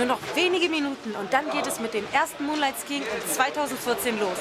Nur noch wenige Minuten und dann geht es mit dem ersten Moonlight Skiing in 2014 los.